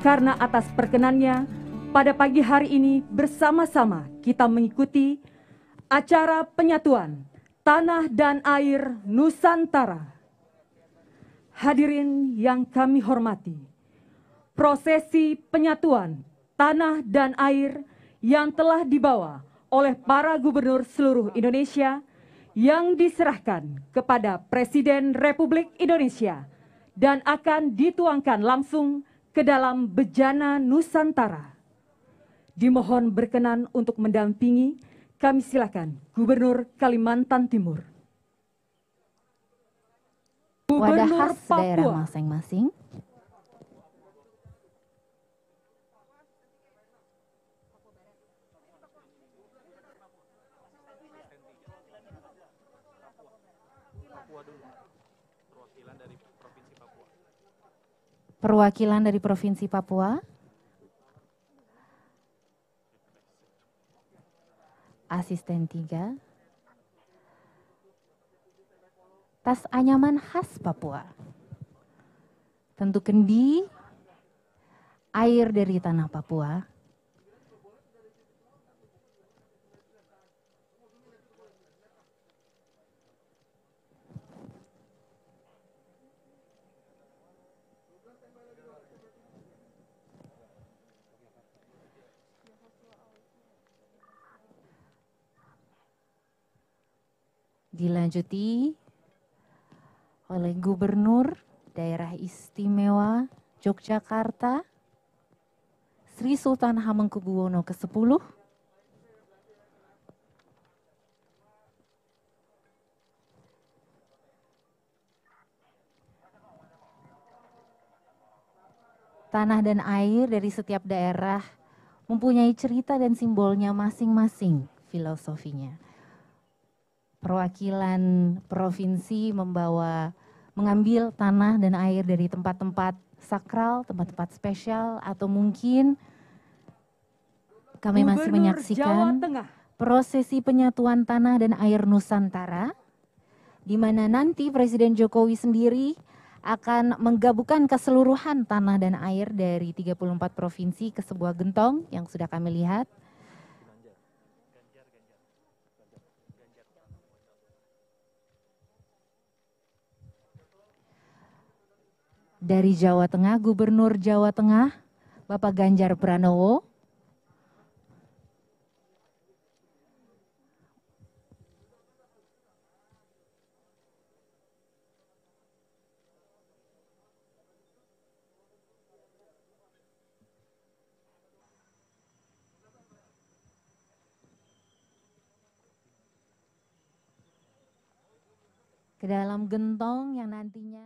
karena atas perkenannya pada pagi hari ini bersama-sama kita mengikuti acara penyatuan tanah dan air Nusantara. Hadirin yang kami hormati, prosesi penyatuan tanah dan air yang telah dibawa oleh para gubernur seluruh Indonesia yang diserahkan kepada Presiden Republik Indonesia dan akan dituangkan langsung ke dalam bejana Nusantara. Dimohon berkenan untuk mendampingi, kami silakan Gubernur Kalimantan Timur. Wadah khas daerah masing-masing. Perwakilan dari Provinsi Papua. Asisten 3. Tas anyaman khas Papua. Tentu kendi, air dari tanah Papua. Dilanjuti oleh Gubernur Daerah Istimewa Yogyakarta, Sri Sultan Hamengkubuwono ke-10, tanah dan air dari setiap daerah mempunyai cerita dan simbolnya masing-masing filosofinya. Perwakilan provinsi membawa mengambil tanah dan air dari tempat-tempat sakral, tempat-tempat spesial atau mungkin kami masih Gubernur menyaksikan prosesi penyatuan tanah dan air Nusantara di mana nanti Presiden Jokowi sendiri akan menggabungkan keseluruhan tanah dan air dari 34 provinsi ke sebuah gentong yang sudah kami lihat. Dari Jawa Tengah, Gubernur Jawa Tengah, Bapak Ganjar Pranowo. ke dalam gentong yang nantinya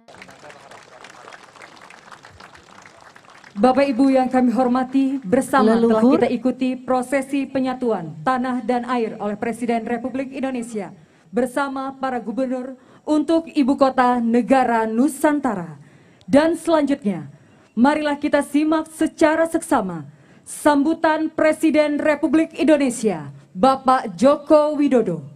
Bapak Ibu yang kami hormati, bersama telah Leluhur. kita ikuti prosesi penyatuan tanah dan air oleh Presiden Republik Indonesia bersama para gubernur untuk ibu kota negara Nusantara. Dan selanjutnya, marilah kita simak secara seksama sambutan Presiden Republik Indonesia, Bapak Joko Widodo.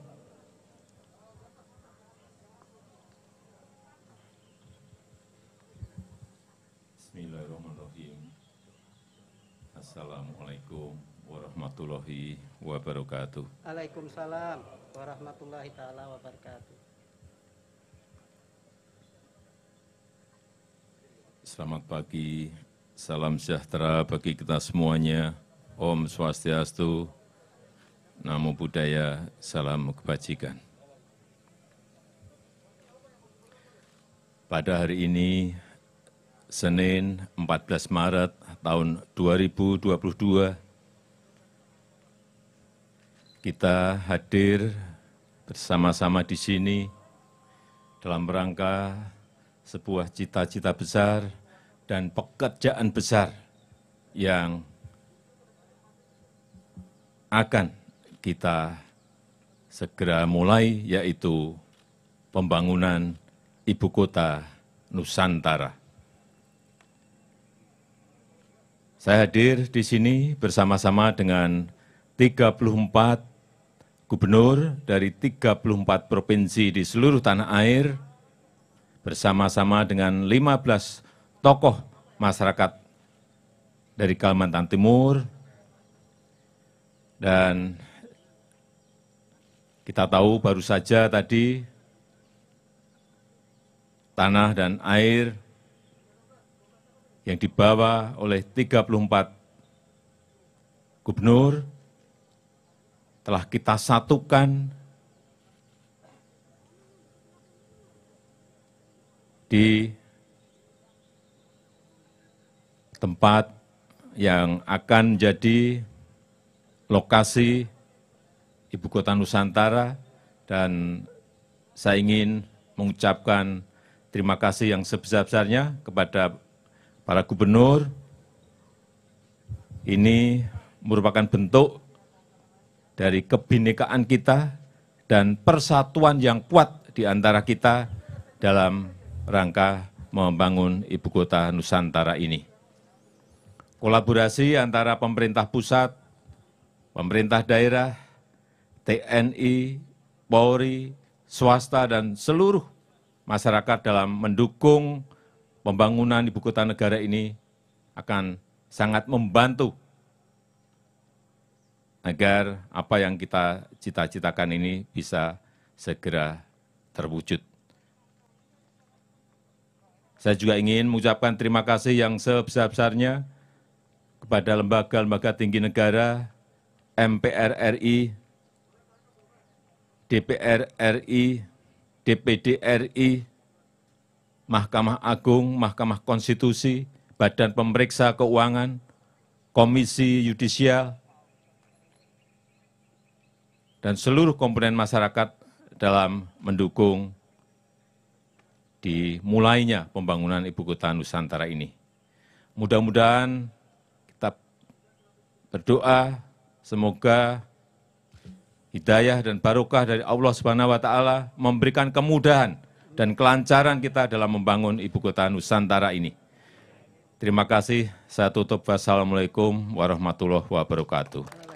Warahmatullahi wabarakatuh. Waalaikumsalam warahmatullahi taala wabarakatuh. Selamat pagi, salam sejahtera bagi kita semuanya. Om Swastiastu, Namo Buddhaya, salam kebajikan. Pada hari ini, Senin 14 Maret tahun 2022, kita hadir bersama-sama di sini dalam rangka sebuah cita-cita besar dan pekerjaan besar yang akan kita segera mulai, yaitu pembangunan ibu kota Nusantara. Saya hadir di sini bersama-sama dengan 34 gubernur dari 34 provinsi di seluruh tanah air, bersama-sama dengan 15 tokoh masyarakat dari Kalimantan Timur, dan kita tahu baru saja tadi tanah dan air yang dibawa oleh 34 gubernur telah kita satukan di tempat yang akan jadi lokasi ibu kota Nusantara dan saya ingin mengucapkan terima kasih yang sebesar-besarnya kepada para gubernur. Ini merupakan bentuk dari kebinekaan kita dan persatuan yang kuat di antara kita dalam rangka membangun ibu kota Nusantara ini. Kolaborasi antara pemerintah pusat, pemerintah daerah, TNI, Polri, swasta, dan seluruh masyarakat dalam mendukung pembangunan ibu kota negara ini akan sangat membantu agar apa yang kita cita-citakan ini bisa segera terwujud. Saya juga ingin mengucapkan terima kasih yang sebesar-besarnya kepada lembaga-lembaga tinggi negara, MPR RI, DPR RI, DPD RI, Mahkamah Agung, Mahkamah Konstitusi, Badan Pemeriksa Keuangan, Komisi Yudisial, dan seluruh komponen masyarakat dalam mendukung dimulainya pembangunan ibu kota Nusantara ini. Mudah-mudahan kita berdoa semoga hidayah dan barokah dari Allah Subhanahu wa taala memberikan kemudahan dan kelancaran kita dalam membangun ibu kota Nusantara ini. Terima kasih. Saya tutup. Wassalamualaikum warahmatullahi wabarakatuh.